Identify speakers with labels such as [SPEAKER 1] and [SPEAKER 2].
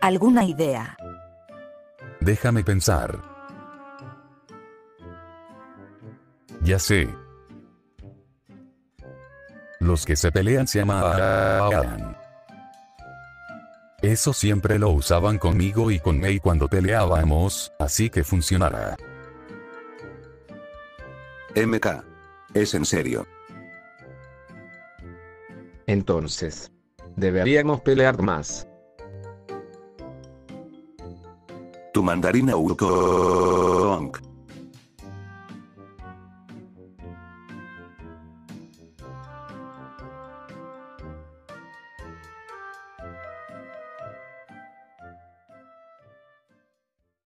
[SPEAKER 1] ¿Alguna idea?
[SPEAKER 2] Déjame pensar. Ya sé. Los que se pelean se aman. Eso siempre lo usaban conmigo y con Mei cuando peleábamos, así que funcionará.
[SPEAKER 3] MK. Es en serio.
[SPEAKER 4] Entonces, deberíamos pelear más.
[SPEAKER 3] Tu mandarina Wukong.